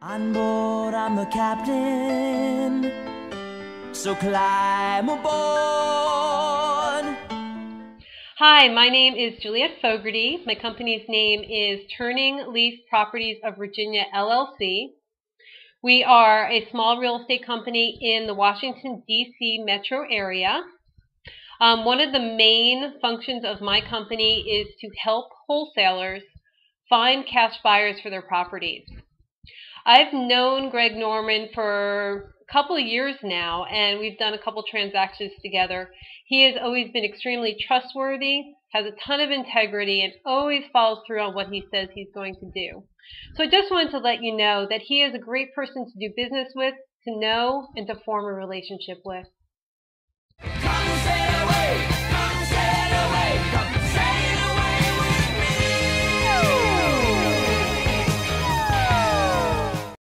On board, I'm the captain. So climb aboard. Hi, my name is Juliet Fogerty. My company's name is Turning Leaf Properties of Virginia LLC. We are a small real estate company in the Washington, D.C. metro area. Um, one of the main functions of my company is to help wholesalers find cash buyers for their properties. I've known Greg Norman for a couple of years now, and we've done a couple transactions together. He has always been extremely trustworthy, has a ton of integrity, and always follows through on what he says he's going to do. So I just wanted to let you know that he is a great person to do business with, to know, and to form a relationship with.